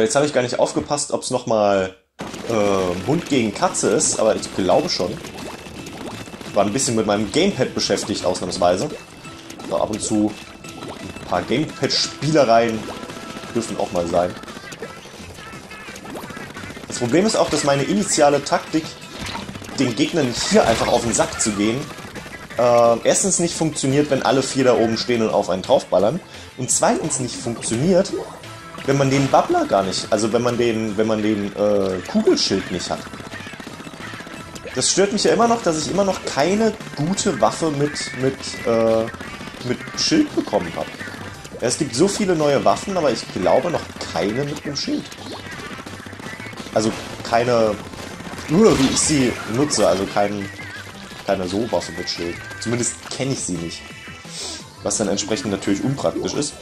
Jetzt habe ich gar nicht aufgepasst, ob es nochmal äh, Hund gegen Katze ist, aber ich glaube schon. Ich war ein bisschen mit meinem Gamepad beschäftigt, ausnahmsweise. So, ab und zu ein paar Gamepad-Spielereien dürfen auch mal sein. Das Problem ist auch, dass meine initiale Taktik, den Gegnern hier einfach auf den Sack zu gehen, äh, erstens nicht funktioniert, wenn alle vier da oben stehen und auf einen draufballern. Und zweitens nicht funktioniert, wenn man den Bubbler gar nicht, also wenn man den, wenn man den äh, Kugelschild nicht hat. Das stört mich ja immer noch, dass ich immer noch keine gute Waffe mit, mit, äh, mit Schild bekommen habe. Es gibt so viele neue Waffen, aber ich glaube noch keine mit dem Schild. Also keine, nur wie ich sie nutze, also kein, keine So-Waffe mit Schild. Zumindest kenne ich sie nicht. Was dann entsprechend natürlich unpraktisch ist.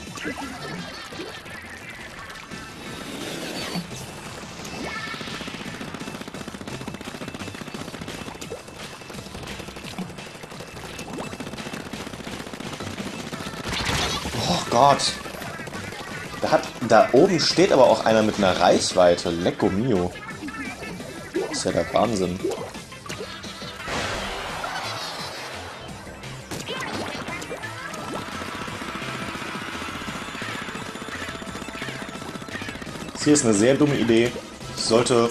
Gott. Da, hat, da oben steht aber auch einer mit einer Reichweite. Lecco mio. Das ist ja der Wahnsinn. Das hier ist eine sehr dumme Idee. Ich sollte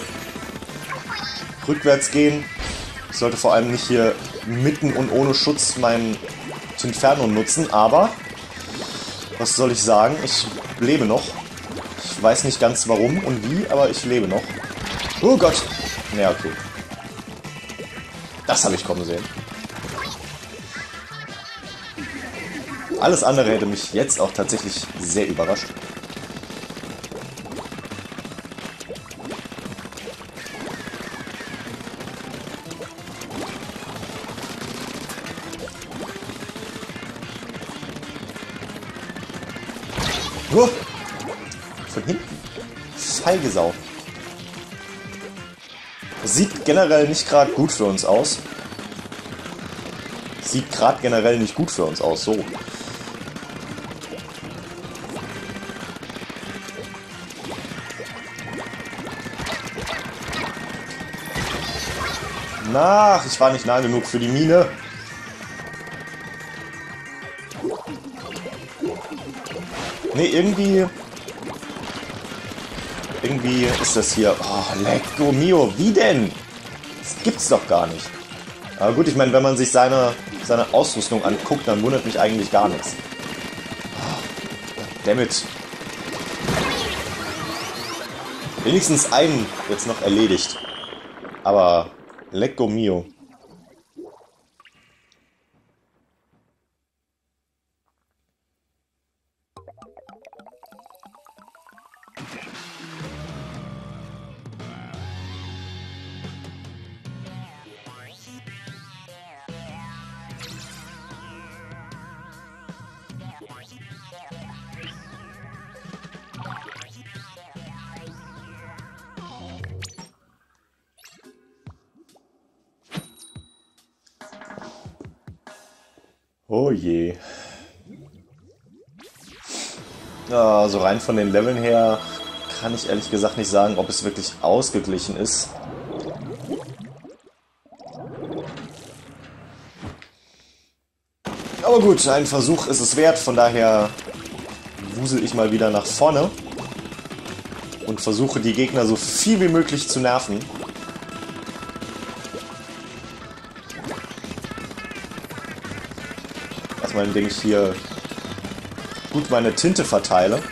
rückwärts gehen. Ich sollte vor allem nicht hier mitten und ohne Schutz meinen Inferno nutzen, aber was soll ich sagen? Ich lebe noch. Ich weiß nicht ganz warum und wie, aber ich lebe noch. Oh Gott! Ja, okay. Das habe ich kommen sehen. Alles andere hätte mich jetzt auch tatsächlich sehr überrascht. Sau. Sieht generell nicht gerade gut für uns aus. Sieht gerade generell nicht gut für uns aus, so. Na, ich war nicht nah genug für die Mine. Nee, irgendwie... Irgendwie ist das hier... Oh, lecco mio, wie denn? Das gibt's doch gar nicht. Aber gut, ich meine, wenn man sich seine, seine Ausrüstung anguckt, dann wundert mich eigentlich gar nichts. Oh, dammit. Wenigstens einen jetzt noch erledigt. Aber lecco mio. Oh je. Also rein von den Leveln her kann ich ehrlich gesagt nicht sagen, ob es wirklich ausgeglichen ist. Aber gut, ein Versuch ist es wert, von daher wusel ich mal wieder nach vorne und versuche die Gegner so viel wie möglich zu nerven. Indem ich hier gut meine Tinte verteile.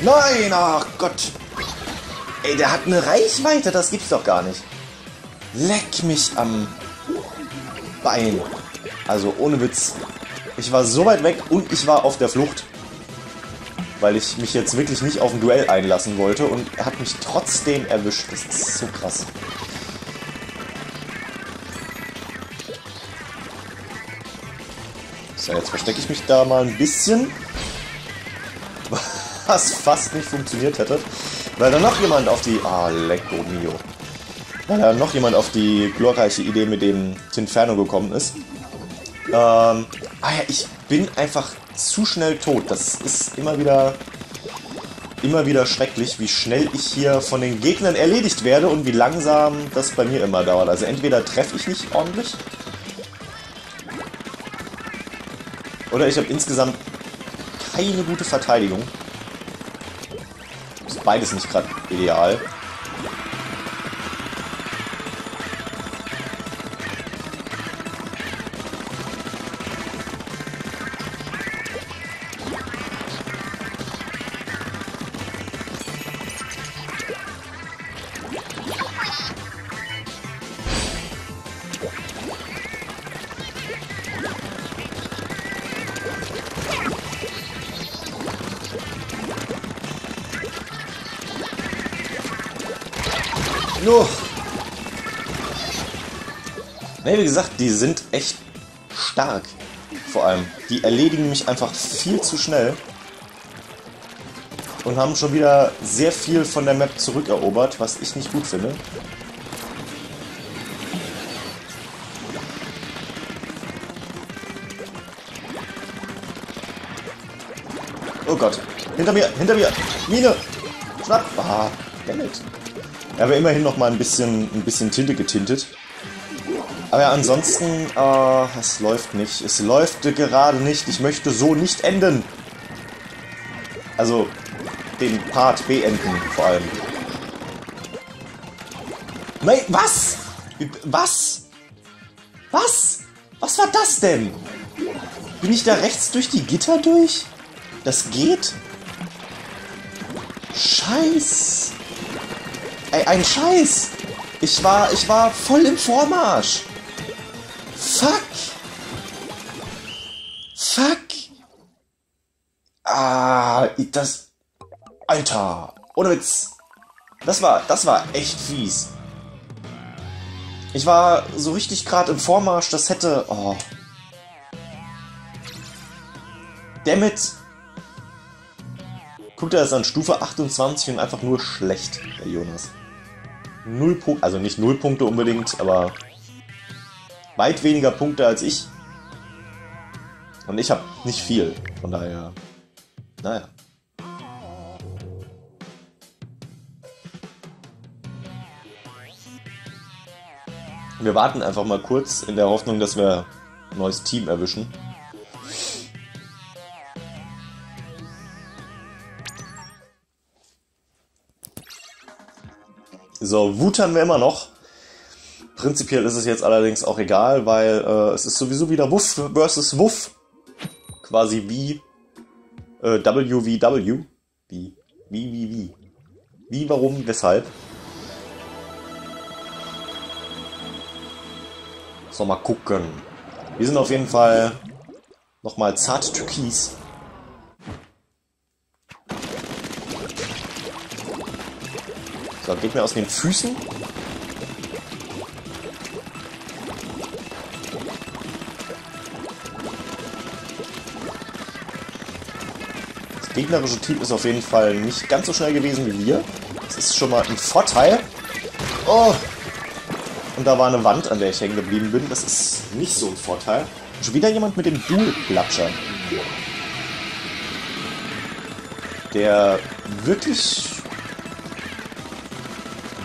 Nein, ach Gott. Ey, der hat eine Reichweite, das gibt's doch gar nicht. Leck mich am Bein. Also ohne Witz. Ich war so weit weg und ich war auf der Flucht. Weil ich mich jetzt wirklich nicht auf ein Duell einlassen wollte und er hat mich trotzdem erwischt. Das ist so krass. So, jetzt verstecke ich mich da mal ein bisschen. Was fast nicht funktioniert hätte. Weil da noch jemand auf die... Ah, lecco mio. Weil da noch jemand auf die glorreiche Idee mit dem Tinferno gekommen ist. Ähm, ah ja, ich bin einfach zu schnell tot. Das ist immer wieder... immer wieder schrecklich, wie schnell ich hier von den Gegnern erledigt werde und wie langsam das bei mir immer dauert. Also entweder treffe ich nicht ordentlich oder ich habe insgesamt keine gute Verteidigung. Ist beides nicht gerade ideal. Ne, wie gesagt, die sind echt stark. Vor allem. Die erledigen mich einfach viel zu schnell. Und haben schon wieder sehr viel von der Map zurückerobert, was ich nicht gut finde. Oh Gott. Hinter mir, hinter mir. Mine. Schnapp. Ah, dammit. Aber immerhin noch mal ein bisschen, ein bisschen Tinte getintet. Aber ja, ansonsten, äh, es läuft nicht. Es läuft gerade nicht. Ich möchte so nicht enden. Also, den Part beenden, vor allem. Nein, was? Was? Was? Was war das denn? Bin ich da rechts durch die Gitter durch? Das geht? Scheiß. Ey, ein Scheiß. Ich war, ich war voll im Vormarsch. Fuck. Fuck. Ah, das... Alter. Ohne Witz. Das war, das war echt fies. Ich war so richtig gerade im Vormarsch, das hätte... Oh. Dammit. Guckt er das an Stufe 28 und einfach nur schlecht, der Jonas. Null Punkte, also nicht null Punkte unbedingt, aber weit weniger Punkte als ich. Und ich habe nicht viel, von daher, naja. Wir warten einfach mal kurz in der Hoffnung, dass wir ein neues Team erwischen. So, wutern wir immer noch. Prinzipiell ist es jetzt allerdings auch egal, weil äh, es ist sowieso wieder Wuff versus Wuff. Quasi wie äh, WVW. Wie, wie, wie, wie. Wie, warum, weshalb. So, mal gucken. Wir sind auf jeden Fall nochmal zart türkis. So, geht mir aus den Füßen. Gegnerische Team ist auf jeden Fall nicht ganz so schnell gewesen wie wir. Das ist schon mal ein Vorteil. Oh! Und da war eine Wand, an der ich hängen geblieben bin. Das ist nicht so ein Vorteil. Schon wieder jemand mit dem Dual-Platscher. Der wirklich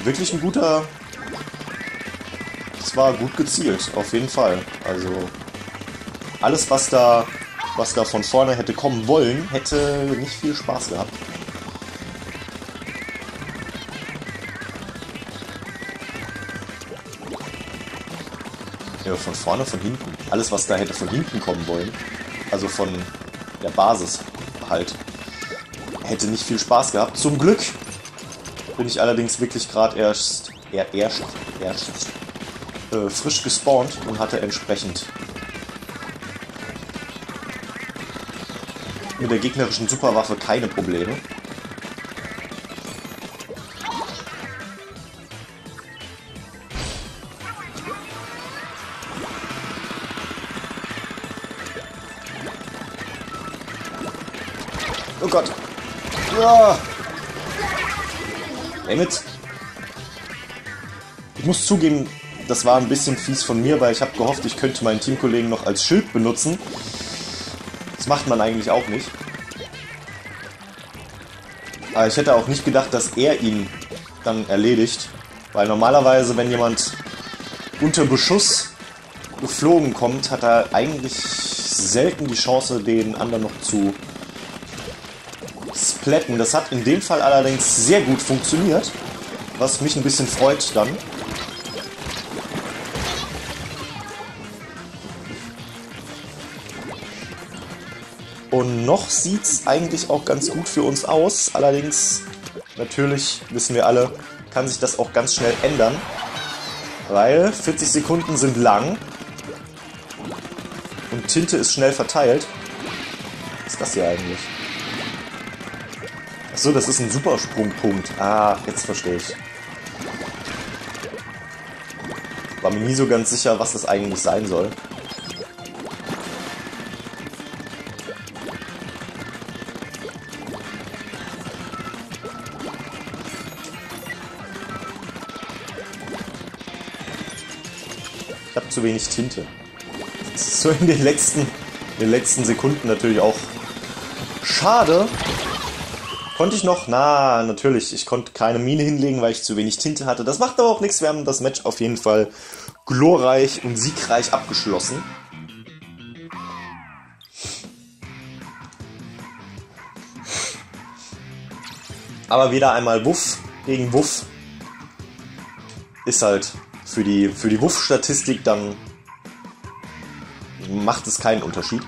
wirklich ein guter... Es war gut gezielt, auf jeden Fall. Also alles, was da, was da von vorne hätte kommen wollen, hätte nicht viel Spaß gehabt. Ja, von vorne, von hinten. Alles, was da hätte von hinten kommen wollen, also von der Basis halt, hätte nicht viel Spaß gehabt. Zum Glück bin ich allerdings wirklich gerade erst, er, erst, erst äh, frisch gespawnt und hatte entsprechend mit der gegnerischen Superwaffe keine Probleme. Oh Gott. Ja. Dammit. Ich muss zugeben, das war ein bisschen fies von mir, weil ich habe gehofft, ich könnte meinen Teamkollegen noch als Schild benutzen. Macht man eigentlich auch nicht. Aber ich hätte auch nicht gedacht, dass er ihn dann erledigt. Weil normalerweise, wenn jemand unter Beschuss geflogen kommt, hat er eigentlich selten die Chance, den anderen noch zu splatten. Das hat in dem Fall allerdings sehr gut funktioniert, was mich ein bisschen freut dann. Und noch sieht es eigentlich auch ganz gut für uns aus. Allerdings, natürlich, wissen wir alle, kann sich das auch ganz schnell ändern. Weil 40 Sekunden sind lang. Und Tinte ist schnell verteilt. Was ist das hier eigentlich? Achso, das ist ein Supersprungpunkt. Ah, jetzt verstehe ich. War mir nie so ganz sicher, was das eigentlich sein soll. Wenig Tinte. Das ist so in den letzten, in den letzten Sekunden natürlich auch schade. Konnte ich noch? Na, natürlich. Ich konnte keine Mine hinlegen, weil ich zu wenig Tinte hatte. Das macht aber auch nichts. Wir haben das Match auf jeden Fall glorreich und siegreich abgeschlossen. Aber wieder einmal Wuff gegen Wuff ist halt für die, für die Wuff-Statistik dann macht es keinen Unterschied.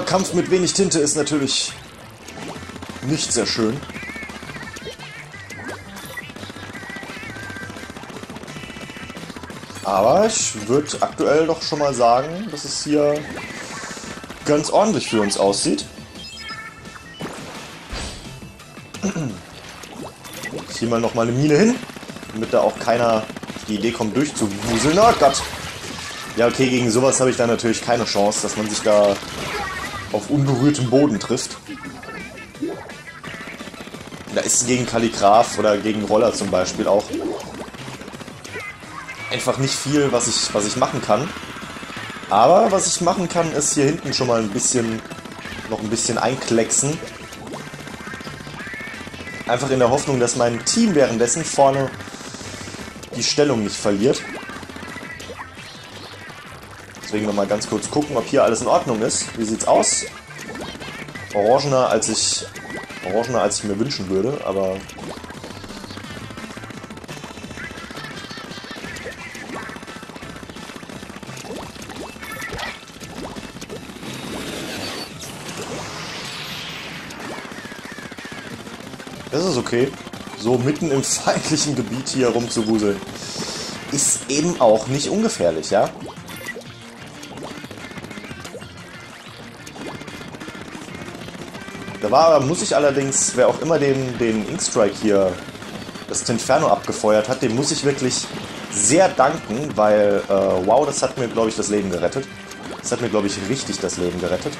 Kampf mit wenig Tinte ist natürlich nicht sehr schön. Aber ich würde aktuell doch schon mal sagen, dass es hier ganz ordentlich für uns aussieht. Ich ziehe mal noch mal eine Mine hin, damit da auch keiner die Idee kommt, durchzuwuseln. Oh Gott! Ja, okay, gegen sowas habe ich da natürlich keine Chance, dass man sich da auf unberührtem Boden trifft. Da ist gegen Kalligraph oder gegen Roller zum Beispiel auch einfach nicht viel, was ich, was ich machen kann. Aber was ich machen kann, ist hier hinten schon mal ein bisschen, noch ein bisschen einklecksen. Einfach in der Hoffnung, dass mein Team währenddessen vorne die Stellung nicht verliert. Deswegen nochmal ganz kurz gucken, ob hier alles in Ordnung ist. Wie sieht's aus? Orangener, als ich, orangener, als ich mir wünschen würde, aber... Das ist okay. So mitten im feindlichen Gebiet hier rumzuwuseln. Ist eben auch nicht ungefährlich, ja? War, muss ich allerdings, wer auch immer den, den Inkstrike hier, das Tinferno abgefeuert hat, dem muss ich wirklich sehr danken, weil, äh, wow, das hat mir, glaube ich, das Leben gerettet. Das hat mir, glaube ich, richtig das Leben gerettet.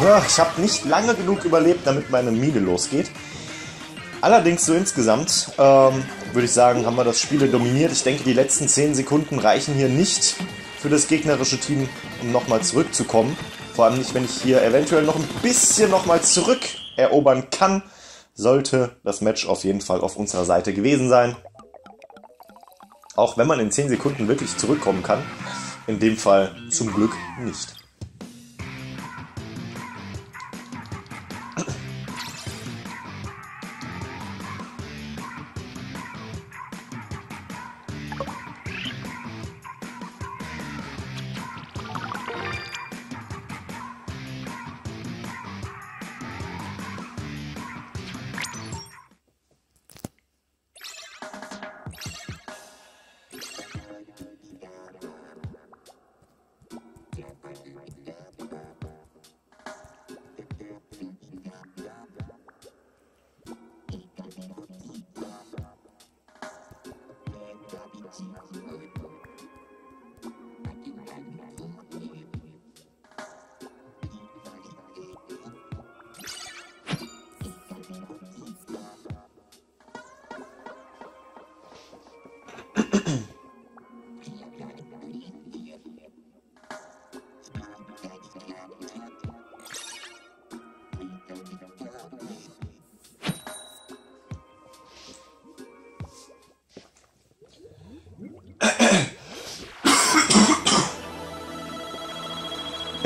Ich habe nicht lange genug überlebt, damit meine Mine losgeht. Allerdings so insgesamt, ähm, würde ich sagen, haben wir das Spiel dominiert. Ich denke, die letzten 10 Sekunden reichen hier nicht für das gegnerische Team, um nochmal zurückzukommen. Vor allem nicht, wenn ich hier eventuell noch ein bisschen nochmal zurück erobern kann, sollte das Match auf jeden Fall auf unserer Seite gewesen sein. Auch wenn man in 10 Sekunden wirklich zurückkommen kann. In dem Fall zum Glück nicht. 嗯。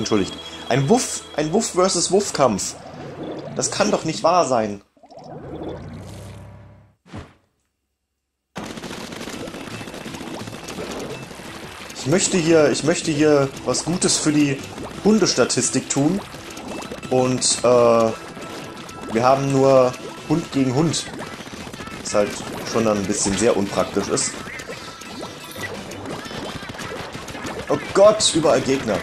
Entschuldigt. Ein Wuff, ein Wuff versus Wuff-Kampf. Das kann doch nicht wahr sein. Ich möchte hier, ich möchte hier was Gutes für die Hundestatistik tun. Und äh, wir haben nur Hund gegen Hund. Was halt schon dann ein bisschen sehr unpraktisch ist. Oh Gott, überall Gegner.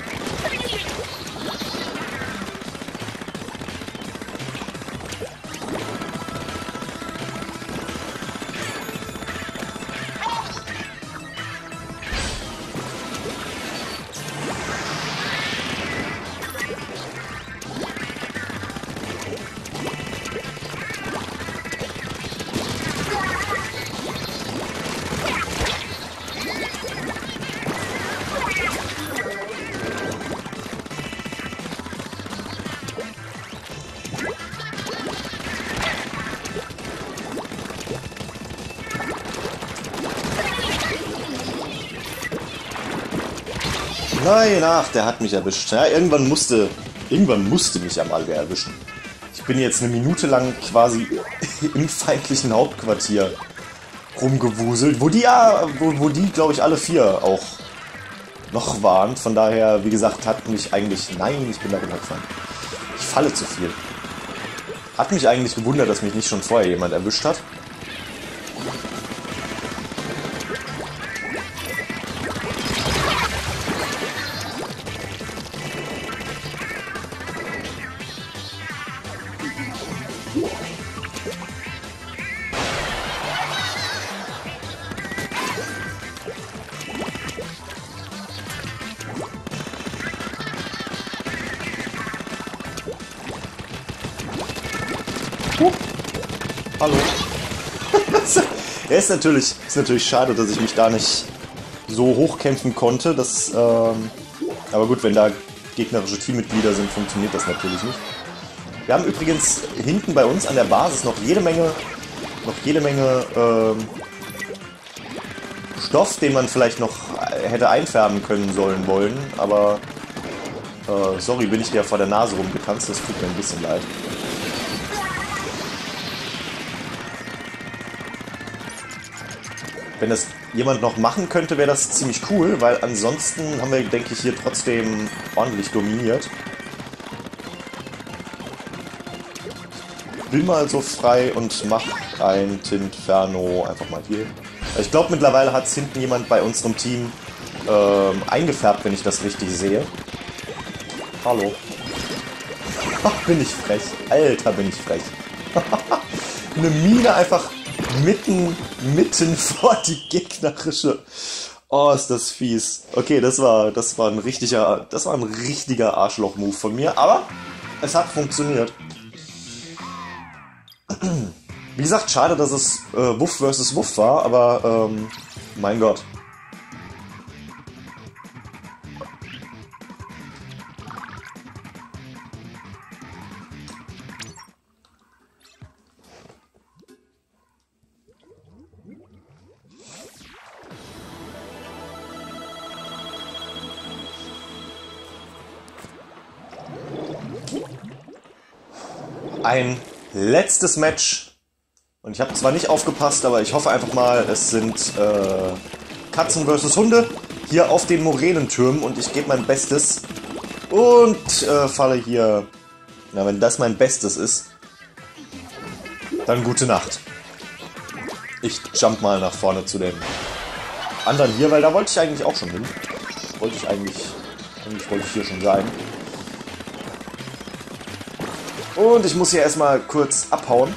Nein, ach, der hat mich erwischt. Ja, irgendwann musste, irgendwann musste mich am Alge erwischen. Ich bin jetzt eine Minute lang quasi im feindlichen Hauptquartier rumgewuselt, wo die ja, wo, wo die, glaube ich, alle vier auch noch waren. Von daher, wie gesagt, hat mich eigentlich, nein, ich bin da runtergefallen. Ich falle zu viel. Hat mich eigentlich gewundert, dass mich nicht schon vorher jemand erwischt hat. Hallo. ja, ist natürlich, ist natürlich schade, dass ich mich da nicht so hochkämpfen konnte. Das, ähm, aber gut, wenn da gegnerische Teammitglieder sind, funktioniert das natürlich nicht. Wir haben übrigens hinten bei uns an der Basis noch jede Menge, noch jede Menge ähm, Stoff, den man vielleicht noch hätte einfärben können sollen wollen. Aber äh, sorry, bin ich dir vor der Nase rumgetanzt. Das tut mir ein bisschen leid. Wenn das jemand noch machen könnte, wäre das ziemlich cool, weil ansonsten haben wir, denke ich, hier trotzdem ordentlich dominiert. Bin mal so frei und mach ein Tinferno einfach mal hier. Ich glaube, mittlerweile hat es hinten jemand bei unserem Team ähm, eingefärbt, wenn ich das richtig sehe. Hallo. Ach, bin ich frech. Alter, bin ich frech. Eine Mine einfach mitten, mitten vor die gegnerische. Oh, ist das fies. Okay, das war, das war ein richtiger, das war ein richtiger Arschloch-Move von mir, aber es hat funktioniert. Wie gesagt, schade, dass es äh, Wuff vs. Wuff war, aber ähm, mein Gott. Ein letztes Match. Und ich habe zwar nicht aufgepasst, aber ich hoffe einfach mal, es sind äh, Katzen versus Hunde hier auf den Moränentürmen und ich gebe mein Bestes und äh, falle hier. Na, wenn das mein Bestes ist, dann gute Nacht. Ich jump mal nach vorne zu den anderen hier, weil da wollte ich eigentlich auch schon hin. Wollte ich eigentlich, eigentlich wollte ich hier schon sein. Und ich muss hier erstmal kurz abhauen.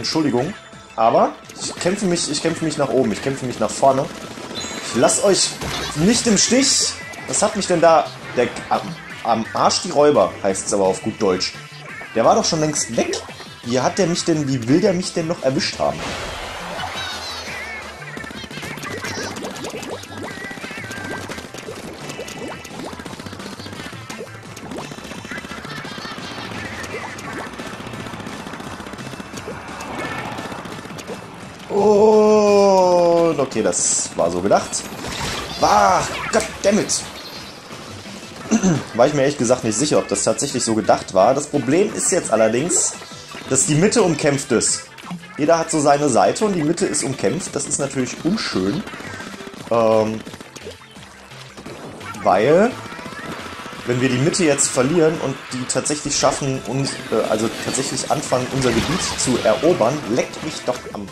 Entschuldigung. Aber ich kämpfe mich, ich kämpfe mich nach oben, ich kämpfe mich nach vorne. Ich lasse euch nicht im Stich. Was hat mich denn da... Der, am, am Arsch die Räuber, heißt es aber auf gut Deutsch. Der war doch schon längst weg. Wie hat der mich denn, wie will der mich denn noch erwischt haben? Okay, das war so gedacht. War, goddammit. War ich mir ehrlich gesagt nicht sicher, ob das tatsächlich so gedacht war. Das Problem ist jetzt allerdings, dass die Mitte umkämpft ist. Jeder hat so seine Seite und die Mitte ist umkämpft. Das ist natürlich unschön. Ähm, weil, wenn wir die Mitte jetzt verlieren und die tatsächlich schaffen, uns, äh, also tatsächlich anfangen, unser Gebiet zu erobern, leckt mich doch am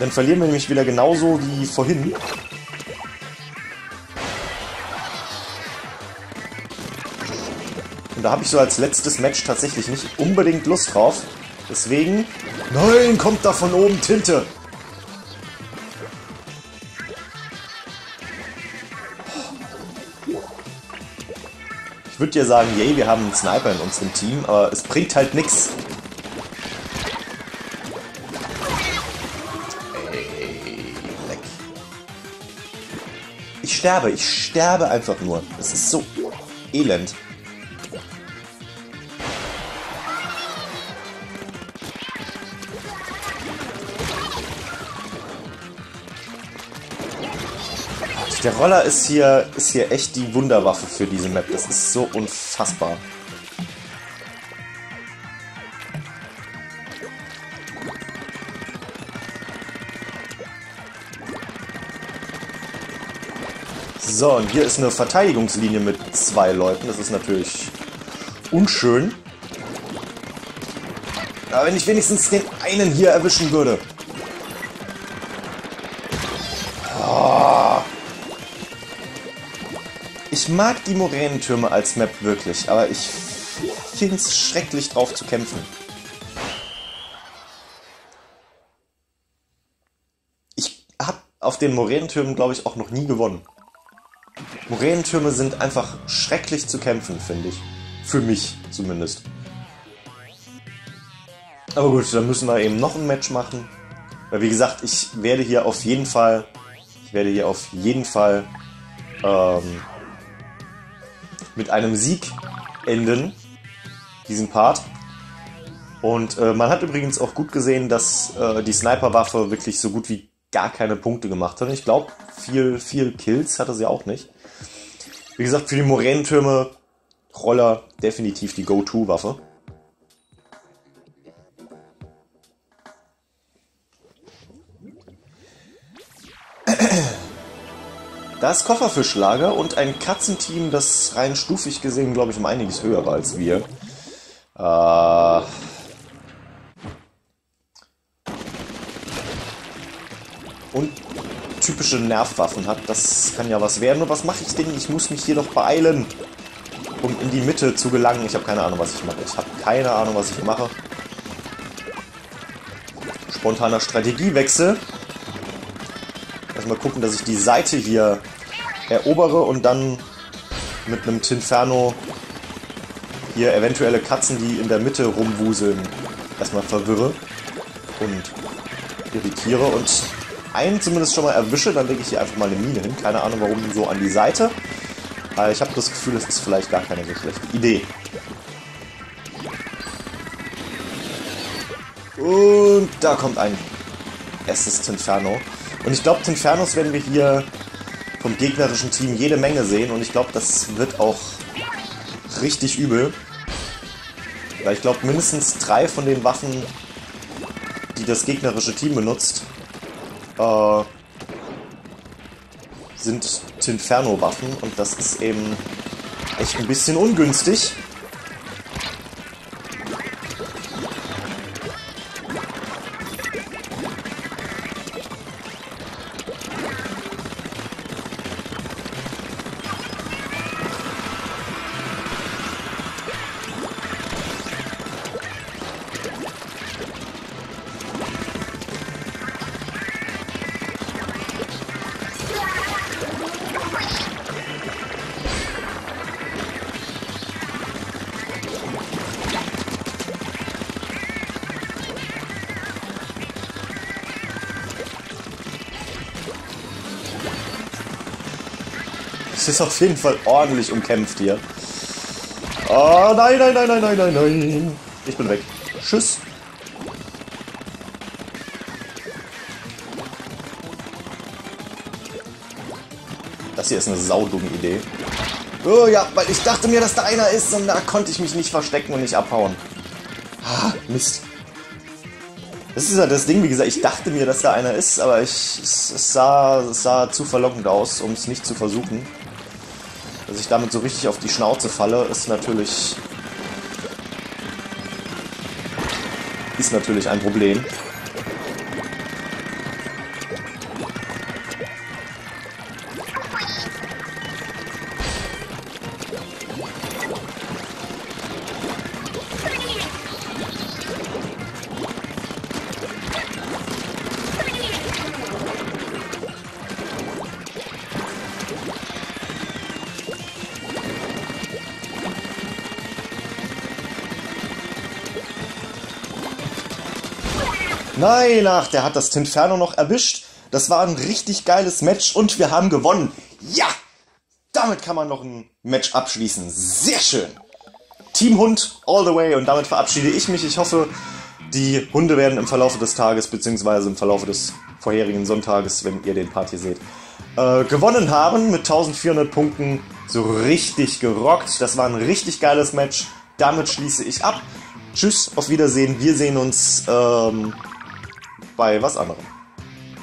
dann verlieren wir nämlich wieder genauso wie vorhin. Und da habe ich so als letztes Match tatsächlich nicht unbedingt Lust drauf. Deswegen... Nein, kommt da von oben Tinte! Ich würde dir sagen, yay, wir haben einen Sniper in unserem Team, aber es bringt halt nichts. Sterbe, ich sterbe einfach nur. Es ist so elend. Der Roller ist hier, ist hier echt die Wunderwaffe für diese Map. Das ist so unfassbar. So, und hier ist eine Verteidigungslinie mit zwei Leuten. Das ist natürlich unschön. Aber wenn ich wenigstens den einen hier erwischen würde. Oh. Ich mag die Moränentürme als Map wirklich, aber ich finde es schrecklich drauf zu kämpfen. Ich habe auf den Moränentürmen, glaube ich, auch noch nie gewonnen. Moränentürme sind einfach schrecklich zu kämpfen, finde ich. Für mich zumindest. Aber gut, dann müssen wir eben noch ein Match machen. Weil wie gesagt, ich werde hier auf jeden Fall, ich werde hier auf jeden Fall ähm, mit einem Sieg enden, diesen Part. Und äh, man hat übrigens auch gut gesehen, dass äh, die Sniperwaffe wirklich so gut wie gar keine Punkte gemacht hat. Ich glaube, viel, viel Kills hatte sie auch nicht. Wie gesagt, für die Moränentürme Roller definitiv die Go-To-Waffe. Das Kofferfischlager und ein Katzenteam, das rein stufig gesehen, glaube ich, um einiges höher war als wir. Äh und typische Nervwaffen hat. Das kann ja was werden. Nur was mache ich denn? Ich muss mich hier doch beeilen, um in die Mitte zu gelangen. Ich habe keine Ahnung, was ich mache. Ich habe keine Ahnung, was ich mache. Spontaner Strategiewechsel. Erstmal gucken, dass ich die Seite hier erobere und dann mit einem Tinferno hier eventuelle Katzen, die in der Mitte rumwuseln, erstmal verwirre und irritiere und einen zumindest schon mal erwische, dann lege ich hier einfach mal eine Mine hin. Keine Ahnung warum so an die Seite. Aber ich habe das Gefühl, es ist vielleicht gar keine so schlechte Idee. Und da kommt ein erstes Tinferno. Und ich glaube, Tinfernos werden wir hier vom gegnerischen Team jede Menge sehen. Und ich glaube, das wird auch richtig übel. Weil ich glaube, mindestens drei von den Waffen, die das gegnerische Team benutzt, äh, sind Tinferno-Waffen. Und das ist eben echt ein bisschen ungünstig. Ist auf jeden Fall ordentlich umkämpft hier. Oh, nein, nein, nein, nein, nein, nein, nein. Ich bin weg. Tschüss. Das hier ist eine saudumme Idee. Oh ja, weil ich dachte mir, dass da einer ist und da konnte ich mich nicht verstecken und nicht abhauen. Ah, Mist. Das ist ja das Ding, wie gesagt, ich dachte mir, dass da einer ist, aber ich, es, es, sah, es sah zu verlockend aus, um es nicht zu versuchen. Dass ich damit so richtig auf die Schnauze falle, ist natürlich... Ist natürlich ein Problem. Nein, ach, der hat das Tinferno noch erwischt. Das war ein richtig geiles Match und wir haben gewonnen. Ja! Damit kann man noch ein Match abschließen. Sehr schön. Team Hund all the way und damit verabschiede ich mich. Ich hoffe, die Hunde werden im Verlauf des Tages beziehungsweise im Verlauf des vorherigen Sonntages, wenn ihr den Part hier seht, äh, gewonnen haben mit 1400 Punkten. So richtig gerockt. Das war ein richtig geiles Match. Damit schließe ich ab. Tschüss, auf Wiedersehen. Wir sehen uns ähm, bei was anderem.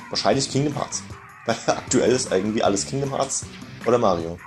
Wahrscheinlich Kingdom Hearts. Weil aktuell ist irgendwie alles Kingdom Hearts oder Mario.